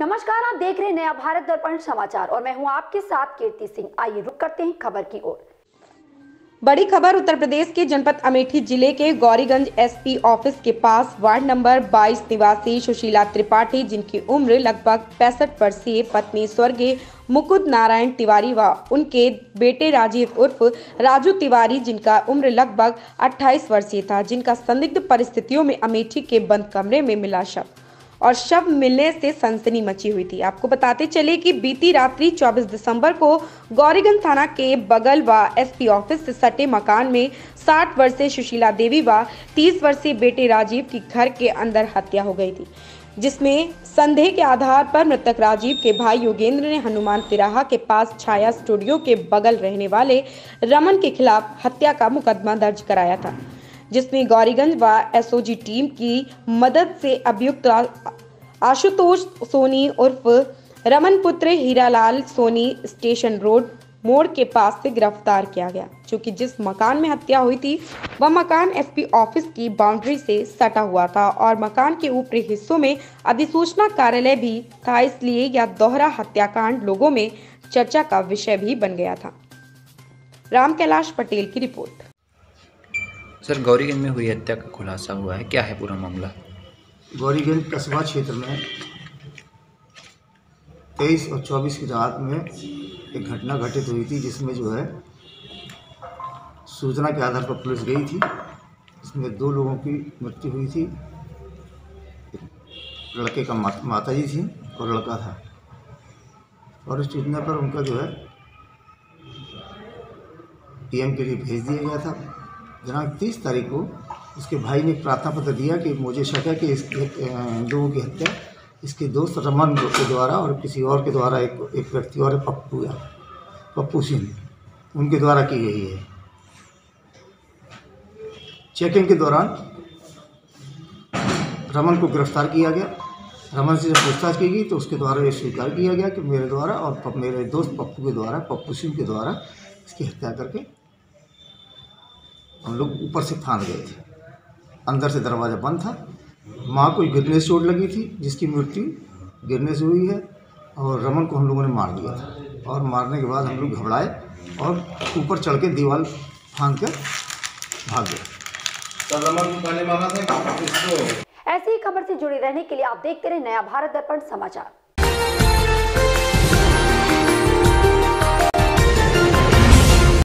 नमस्कार, आप देख रहे हैं नया भारत दर्पण समाचार और मैं हूँ आपके साथ कीर्ति सिंह। आइए रुक करते हैं खबर की ओर। बड़ी खबर, उत्तर प्रदेश के जनपद अमेठी ज़िले के गौरीगंज एसपी ऑफ़िस के पास वार्ड नंबर 22 निवासी सुशीला त्रिपाठी, जिनकी उम्र लगभग पैंसठ वर्षीय पत्नी स्वर्गीय मुकुद नारायण तिवारी व उनके बेटे राजीव उर्फ़ राजू तिवारी, जिनका उम्र लगभग 28 वर्षीय था, जिनका संदिग्ध परिस्थितियों में अमेठी के बंद कमरे में मिला शव। और शव मिलने से सनसनी मची हुई थी। आपको बताते चले कि बीती रात्रि 24 दिसंबर को गौरीगंज थाना के बगल व एसपी ऑफ़िस से सटे मकान में 60 वर्षीय सुशीला देवी व 30 वर्षीय बेटे राजीव की घर के अंदर हत्या हो गई थी, जिसमें संदेह के आधार पर मृतक राजीव के भाई योगेंद्र ने हनुमान तिराहा के पास छाया स्टूडियो के बगल रहने वाले रमन के खिलाफ हत्या का मुकदमा दर्ज कराया था। जिसमें गौरीगंज व एसओजी टीम की मदद से अभियुक्त आशुतोष सोनी उर्फ़ रमन पुत्र हीरालाल सोनी स्टेशन रोड मोड़ के पास से गिरफ़्तार किया गया क्योंकि जिस मकान में हत्या हुई थी, वह मकान एसपी ऑफ़िस की बाउंड्री से सटा हुआ था और मकान के ऊपरी हिस्सों में अधिसूचना कार्यालय भी था, इसलिए यह दोहरा हत्याकांड लोगों में चर्चा का विषय भी बन गया था। राम कैलाश पटेल की रिपोर्ट। सर गौरीगंज में हुई हत्या का खुलासा हुआ है। क्या है पूरा मामला? गौरीगंज कस्बा क्षेत्र में तेईस और चौबीस की रात में एक घटना घटित हुई थी जिसमें जो है सूचना के आधार पर पुलिस गई थी। इसमें दो लोगों की मृत्यु हुई थी। लड़के का मा, माता जी थी और लड़का था। और इस सूचना पर उनका जो है पीएम के लिए भेज दिया गया था। दिनांक तीस तारीख को उसके भाई ने प्रार्थना पत्र दिया कि मुझे शक है कि इस लोगों की हत्या, इसके दोस्त रमन के द्वारा और किसी और के द्वारा एक एक व्यक्ति और पप्पू या, पप्पू सिंह। उनके द्वारा की गई है। चेकिंग के दौरान रमन को गिरफ़्तार किया गया। रमन से जब पूछताछ की गई तो उसके द्वारा ये स्वीकार किया गया कि मेरे द्वारा और मेरे दोस्त पप्पू के द्वारा, पप्पू सिंह के द्वारा इसकी हत्या करके हम लोग ऊपर से फांद गए थे। अंदर से दरवाज़ा बंद था। माँ को गिरने से चोट लगी थी जिसकी मृत्यु गिरने से हुई है और रमन को हम लोगों ने मार दिया था। और मारने के बाद हम लोग घबराए और ऊपर चढ़ के दीवार फांद कर भाग गए। ऐसी ही खबर से जुड़े रहने के लिए आप देखते रहे नया भारत दर्पण समाचार।